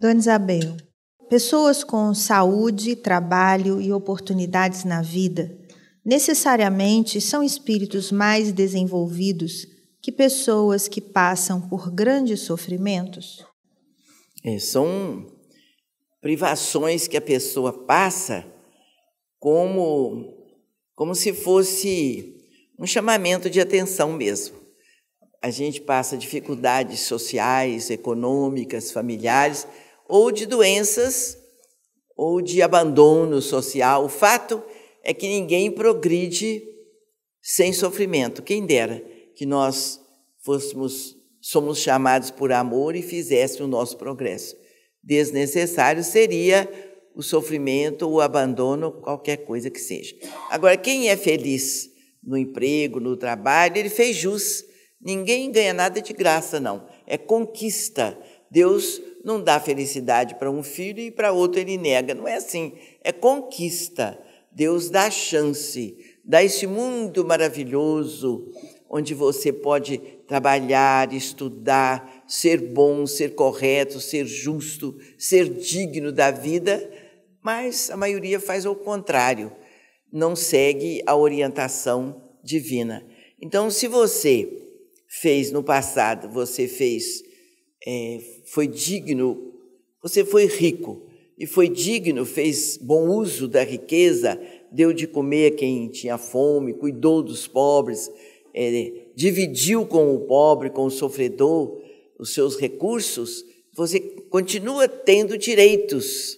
Dona Isabel, pessoas com saúde, trabalho e oportunidades na vida necessariamente são espíritos mais desenvolvidos que pessoas que passam por grandes sofrimentos? É, são privações que a pessoa passa como, como se fosse um chamamento de atenção mesmo. A gente passa dificuldades sociais, econômicas, familiares, ou de doenças, ou de abandono social. O fato é que ninguém progride sem sofrimento. Quem dera que nós fôssemos, somos chamados por amor e fizéssemos o nosso progresso. Desnecessário seria o sofrimento, o abandono, qualquer coisa que seja. Agora, quem é feliz no emprego, no trabalho, ele fez jus. Ninguém ganha nada de graça, não. É conquista. Deus não dá felicidade para um filho e para outro ele nega. Não é assim. É conquista. Deus dá chance, dá esse mundo maravilhoso onde você pode trabalhar, estudar, ser bom, ser correto, ser justo, ser digno da vida, mas a maioria faz o contrário, não segue a orientação divina. Então, se você fez no passado, você fez, é, foi digno, você foi rico e foi digno, fez bom uso da riqueza, deu de comer a quem tinha fome, cuidou dos pobres, é, dividiu com o pobre, com o sofredor, os seus recursos, você continua tendo direitos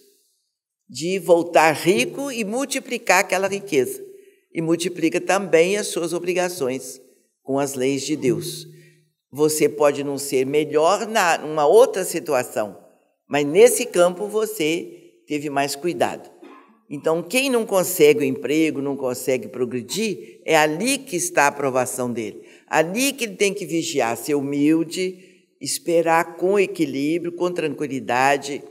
de voltar rico e multiplicar aquela riqueza. E multiplica também as suas obrigações com as leis de Deus. Você pode não ser melhor na, numa outra situação, mas nesse campo você teve mais cuidado. Então, quem não consegue o emprego, não consegue progredir, é ali que está a aprovação dele. Ali que ele tem que vigiar, ser humilde, esperar com equilíbrio, com tranquilidade,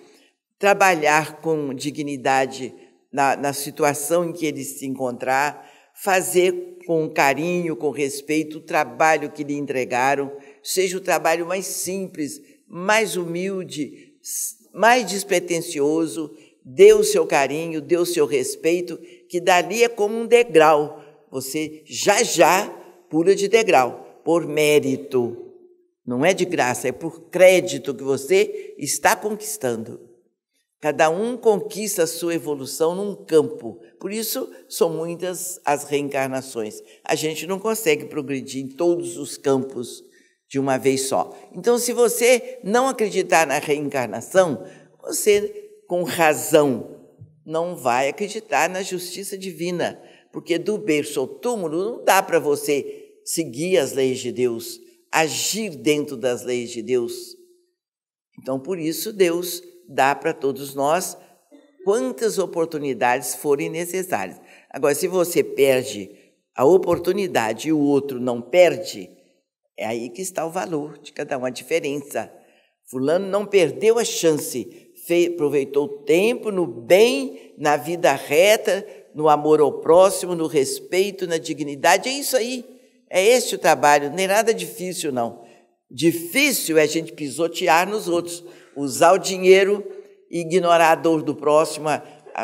trabalhar com dignidade na, na situação em que ele se encontrar, fazer com carinho, com respeito o trabalho que lhe entregaram, seja o trabalho mais simples, mais humilde, mais despretensioso, dê o seu carinho, dê o seu respeito, que dali é como um degrau. Você já já pula de degrau, por mérito. Não é de graça, é por crédito que você está conquistando. Cada um conquista a sua evolução num campo. Por isso, são muitas as reencarnações. A gente não consegue progredir em todos os campos de uma vez só. Então, se você não acreditar na reencarnação, você com razão, não vai acreditar na justiça divina, porque do berço ao túmulo não dá para você seguir as leis de Deus, agir dentro das leis de Deus. Então, por isso, Deus dá para todos nós quantas oportunidades forem necessárias. Agora, se você perde a oportunidade e o outro não perde, é aí que está o valor de cada um, a diferença. Fulano não perdeu a chance, aproveitou o tempo no bem, na vida reta, no amor ao próximo, no respeito, na dignidade. É isso aí. É esse o trabalho. Não é nada difícil, não. Difícil é a gente pisotear nos outros, usar o dinheiro, ignorar a dor do próximo,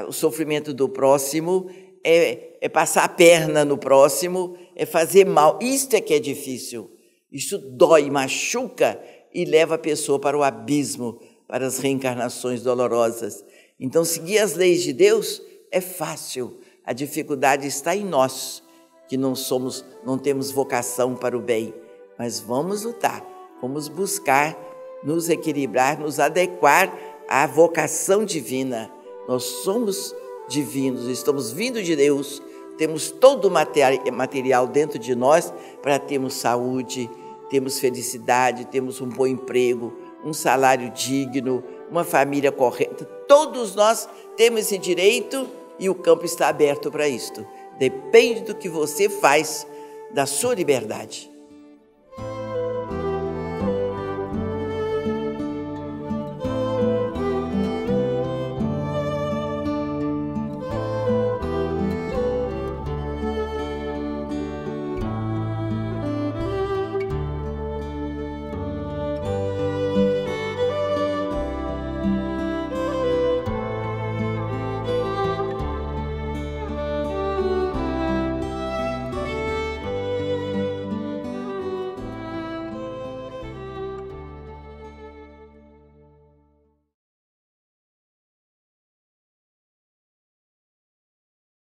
o sofrimento do próximo, é, é passar a perna no próximo, é fazer mal. Isto é que é difícil. Isso dói, machuca e leva a pessoa para o abismo, para as reencarnações dolorosas. Então, seguir as leis de Deus é fácil. A dificuldade está em nós, que não somos, não temos vocação para o bem, mas vamos lutar, vamos buscar nos equilibrar, nos adequar à vocação divina. Nós somos divinos, estamos vindo de Deus, temos todo o material dentro de nós para termos saúde, temos felicidade, temos um bom emprego, um salário digno, uma família correta. Todos nós temos esse direito e o campo está aberto para isto. Depende do que você faz da sua liberdade.